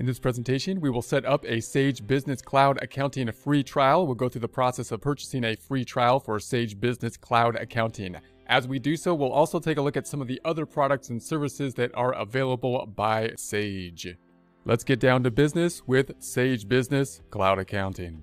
In this presentation, we will set up a Sage Business Cloud Accounting free trial. We'll go through the process of purchasing a free trial for Sage Business Cloud Accounting. As we do so, we'll also take a look at some of the other products and services that are available by Sage. Let's get down to business with Sage Business Cloud Accounting.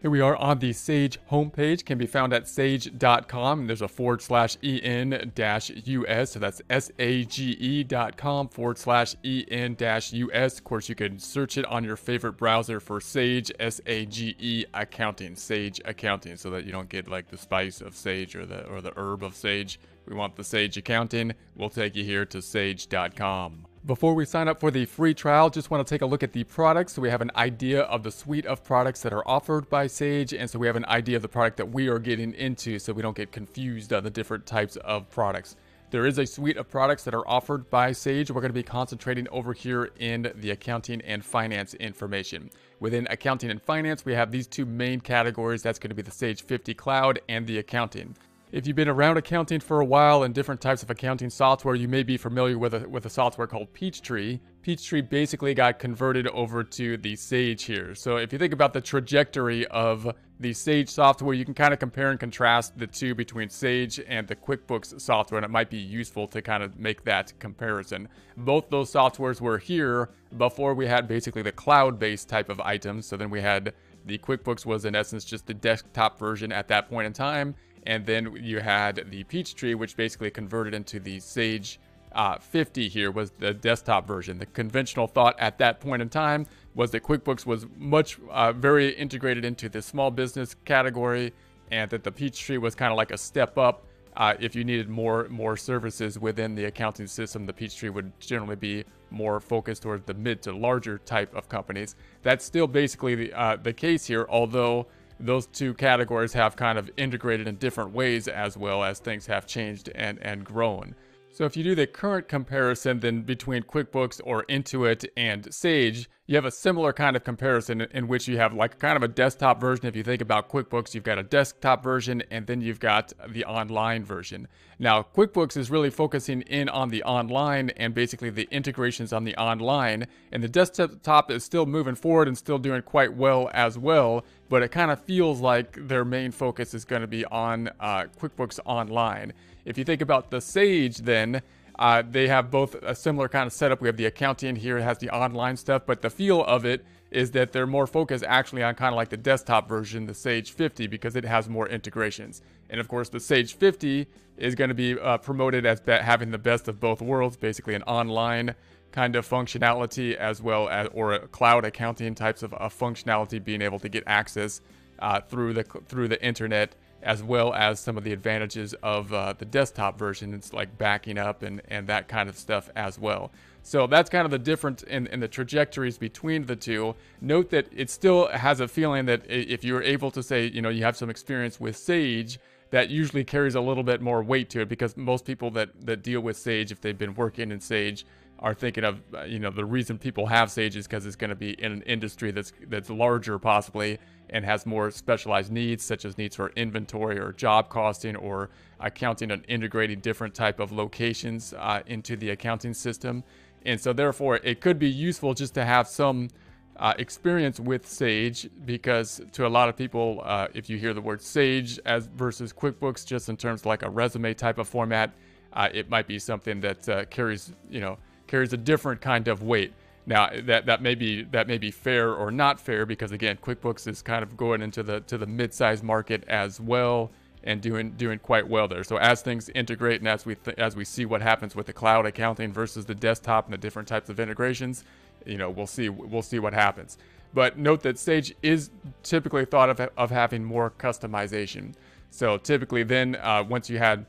Here we are on the Sage homepage, can be found at sage.com. There's a forward slash en dash us, so that's S-A-G-E dot com forward slash en dash us. Of course, you can search it on your favorite browser for Sage, S-A-G-E accounting, Sage accounting, so that you don't get like the spice of sage or the, or the herb of sage. We want the Sage accounting. We'll take you here to sage.com. Before we sign up for the free trial, just want to take a look at the products so we have an idea of the suite of products that are offered by Sage and so we have an idea of the product that we are getting into so we don't get confused on the different types of products. There is a suite of products that are offered by Sage. We're going to be concentrating over here in the accounting and finance information. Within accounting and finance, we have these two main categories. That's going to be the Sage 50 Cloud and the accounting. If you've been around accounting for a while and different types of accounting software, you may be familiar with a, with a software called Peachtree. Peachtree basically got converted over to the Sage here. So if you think about the trajectory of the Sage software, you can kind of compare and contrast the two between Sage and the QuickBooks software, and it might be useful to kind of make that comparison. Both those softwares were here before we had basically the cloud-based type of items. So then we had the QuickBooks was in essence just the desktop version at that point in time, and then you had the Peachtree, which basically converted into the Sage uh, 50 here was the desktop version. The conventional thought at that point in time was that QuickBooks was much, uh, very integrated into the small business category and that the Peachtree was kind of like a step up. Uh, if you needed more more services within the accounting system, the Peachtree would generally be more focused towards the mid to larger type of companies. That's still basically the, uh, the case here, although those two categories have kind of integrated in different ways as well as things have changed and, and grown. So if you do the current comparison then between QuickBooks or Intuit and Sage, you have a similar kind of comparison in which you have like kind of a desktop version. If you think about QuickBooks, you've got a desktop version and then you've got the online version. Now, QuickBooks is really focusing in on the online and basically the integrations on the online. And the desktop is still moving forward and still doing quite well as well. But it kind of feels like their main focus is going to be on uh, QuickBooks Online. If you think about the Sage, then uh, they have both a similar kind of setup. We have the accounting here, it has the online stuff, but the feel of it is that they're more focused actually on kind of like the desktop version, the Sage 50, because it has more integrations. And of course, the Sage 50 is going to be uh, promoted as having the best of both worlds, basically an online kind of functionality as well as or cloud accounting types of functionality, being able to get access uh, through the through the internet as well as some of the advantages of uh, the desktop version. It's like backing up and, and that kind of stuff as well. So that's kind of the difference in, in the trajectories between the two. Note that it still has a feeling that if you're able to say, you know, you have some experience with Sage, that usually carries a little bit more weight to it because most people that, that deal with Sage, if they've been working in Sage, are thinking of, uh, you know, the reason people have Sage is because it's going to be in an industry that's that's larger possibly and has more specialized needs, such as needs for inventory or job costing or accounting and integrating different type of locations uh, into the accounting system. And so therefore, it could be useful just to have some uh, experience with Sage because to a lot of people, uh, if you hear the word Sage as versus QuickBooks, just in terms of like a resume type of format, uh, it might be something that uh, carries, you know, carries a different kind of weight. Now that that may be that may be fair or not fair because again, QuickBooks is kind of going into the to the mid-sized market as well and doing doing quite well there. So as things integrate and as we th- as we see what happens with the cloud accounting versus the desktop and the different types of integrations, you know, we'll see we'll see what happens. But note that Sage is typically thought of of having more customization. So typically, then uh, once you had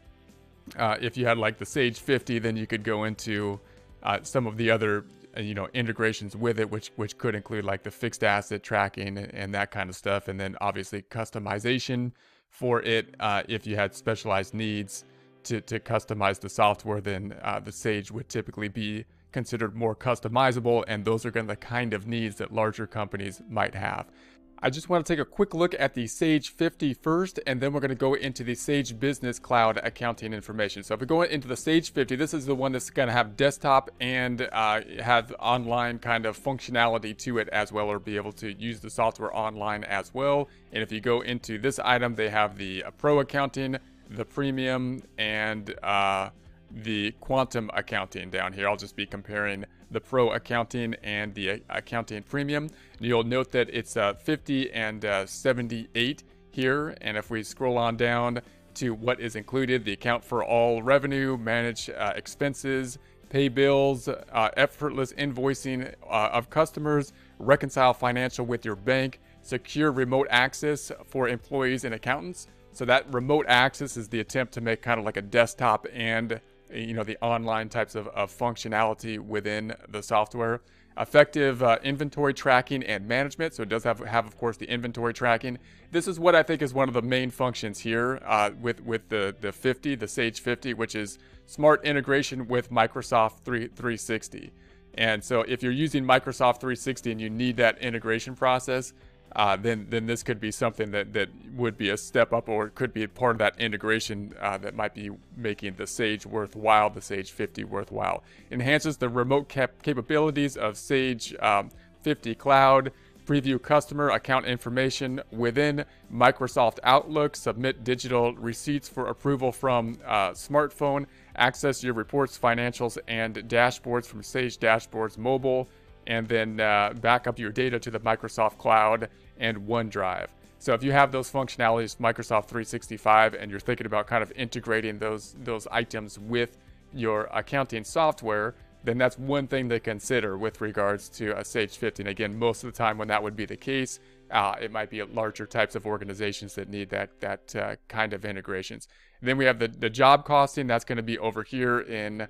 uh, if you had like the Sage 50, then you could go into uh, some of the other you know integrations with it which which could include like the fixed asset tracking and, and that kind of stuff and then obviously customization for it uh, if you had specialized needs to, to customize the software then uh, the sage would typically be considered more customizable and those are going to the kind of needs that larger companies might have I just want to take a quick look at the Sage 50 first, and then we're going to go into the Sage Business Cloud accounting information. So if we go into the Sage 50, this is the one that's going to have desktop and uh, have online kind of functionality to it as well, or be able to use the software online as well. And if you go into this item, they have the uh, Pro accounting, the Premium, and uh, the Quantum accounting down here. I'll just be comparing the Pro accounting and the accounting premium. You'll note that it's uh, 50 and uh, 78 here. And if we scroll on down to what is included, the account for all revenue, manage uh, expenses, pay bills, uh, effortless invoicing uh, of customers, reconcile financial with your bank, secure remote access for employees and accountants. So that remote access is the attempt to make kind of like a desktop and you know, the online types of, of functionality within the software. Effective uh, inventory tracking and management. So it does have, have, of course, the inventory tracking. This is what I think is one of the main functions here uh, with, with the, the 50, the Sage 50, which is smart integration with Microsoft 3, 360. And so if you're using Microsoft 360 and you need that integration process, uh, then then this could be something that, that would be a step up or could be part of that integration uh, that might be making the Sage worthwhile, the Sage 50 worthwhile. Enhances the remote cap capabilities of Sage um, 50 Cloud, preview customer account information within Microsoft Outlook, submit digital receipts for approval from uh, smartphone, access your reports, financials, and dashboards from Sage Dashboards Mobile, and then uh, back up your data to the Microsoft Cloud and OneDrive. So if you have those functionalities, Microsoft 365, and you're thinking about kind of integrating those those items with your accounting software, then that's one thing to consider with regards to a Sage 50. And again, most of the time when that would be the case, uh, it might be larger types of organizations that need that that uh, kind of integrations. And then we have the, the job costing. That's going to be over here in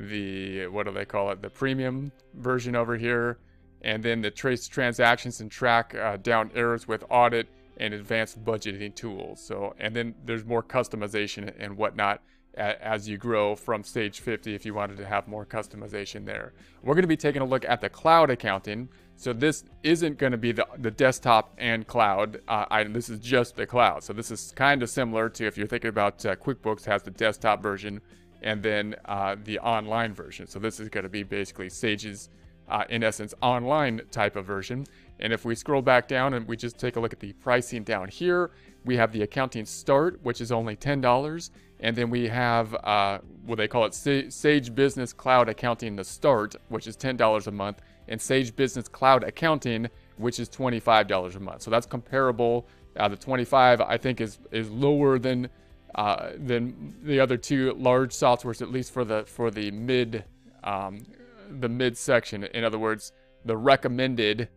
the, what do they call it, the premium version over here, and then the trace transactions and track uh, down errors with audit and advanced budgeting tools. So, and then there's more customization and whatnot as you grow from Sage 50 if you wanted to have more customization there. We're going to be taking a look at the cloud accounting. So this isn't going to be the, the desktop and cloud uh, item. This is just the cloud. So this is kind of similar to if you're thinking about uh, QuickBooks has the desktop version and then uh, the online version. So this is going to be basically Sage's, uh, in essence, online type of version. And if we scroll back down and we just take a look at the pricing down here, we have the accounting start, which is only $10. And then we have uh, what they call it Sage Business Cloud Accounting the start, which is $10 a month, and Sage Business Cloud Accounting, which is $25 a month. So that's comparable. Uh, the 25 I think is is lower than uh, than the other two large softwares, at least for the for the mid um, the mid section. In other words, the recommended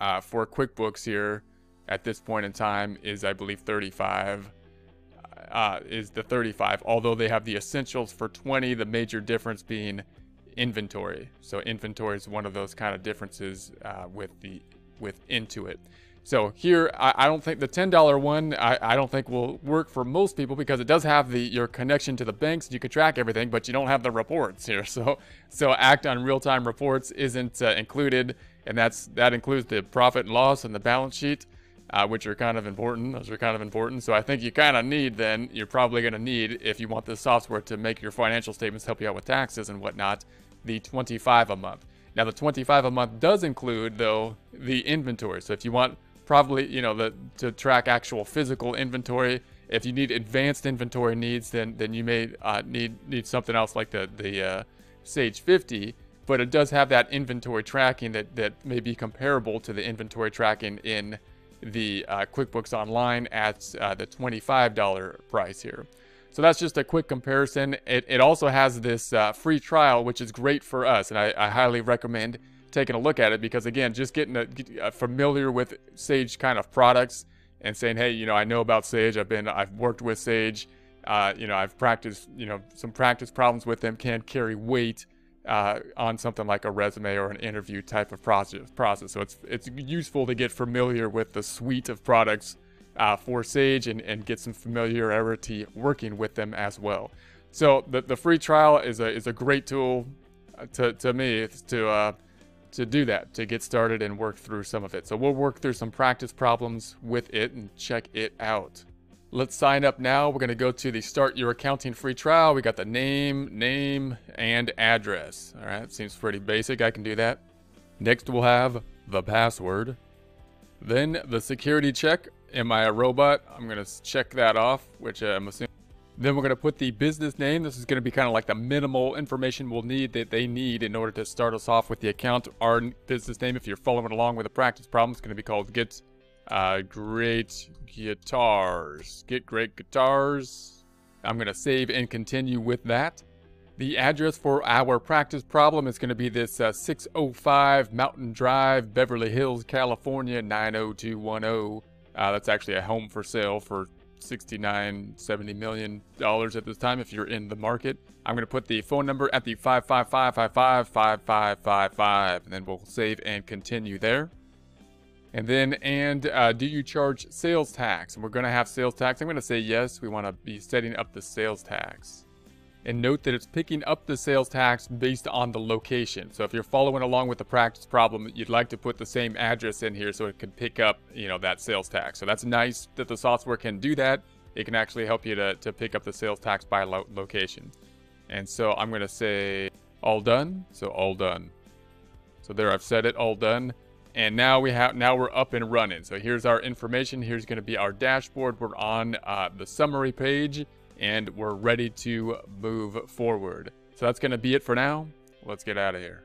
uh, for QuickBooks here at this point in time is, I believe, 35. Uh, is the 35, although they have the essentials for 20, the major difference being inventory. So inventory is one of those kind of differences uh, with the with Intuit. So here, I, I, don't think the $10 one, I, I, don't think will work for most people because it does have the your connection to the banks. You can track everything, but you don't have the reports here. So, so act on real-time reports isn't uh, included, and that's that includes the profit and loss and the balance sheet, uh, which are kind of important. Those are kind of important. So I think you kind of need then, you're probably going to need, if you want this software to make your financial statements help you out with taxes and whatnot, the 25 a month. Now the 25 a month does include though the inventory. So if you want probably, you know, the, to track actual physical inventory. If you need advanced inventory needs, then then you may uh, need need something else like the the uh, Sage 50. But it does have that inventory tracking that that may be comparable to the inventory tracking in the uh, QuickBooks Online at uh, the $25 price here. So that's just a quick comparison. It, it also has this uh, free trial, which is great for us, and I, I highly recommend taking a look at it because again, just getting a, a familiar with Sage kind of products and saying, hey, you know, I know about Sage. I've been, I've worked with Sage. Uh, you know, I've practiced, you know, some practice problems with them can carry weight uh, on something like a resume or an interview type of process. Process. So it's it's useful to get familiar with the suite of products uh, for Sage and, and get some familiarity working with them as well. So the, the free trial is a is a great tool uh, to, to me to uh, to do that, to get started and work through some of it. So we'll work through some practice problems with it and check it out. Let's sign up now. We're going to go to the start your accounting free trial. We got the name, name, and address. All right, seems pretty basic. I can do that. Next, we'll have the password. Then the security check. Am I a robot? I'm going to check that off, which I'm assuming. Then we're going to put the business name. This is going to be kind of like the minimal information we'll need that they need in order to start us off with the account. Our business name, if you're following along with the practice problem, is going to be called Get uh, Great Guitars. Get Great Guitars. I'm going to save and continue with that. The address for our practice problem is going to be this uh, 605 Mountain Drive, Beverly Hills, California 90210. Uh, that's actually a home for sale for 69 70 million dollars at this time if you're in the market. I'm going to put the phone number at the 555555555 and then we'll save and continue there. And then and uh, do you charge sales tax? And we're going to have sales tax. I'm going to say yes. We want to be setting up the sales tax and note that it's picking up the sales tax based on the location. So if you're following along with the practice problem, you'd like to put the same address in here so it can pick up, you know, that sales tax. So that's nice that the software can do that. It can actually help you to, to pick up the sales tax by lo location. And so I'm going to say all done. So all done. So there I've said it all done. And now we have now we're up and running. So here's our information. Here's going to be our dashboard. We're on uh, the summary page and we're ready to move forward. So that's going to be it for now. Let's get out of here.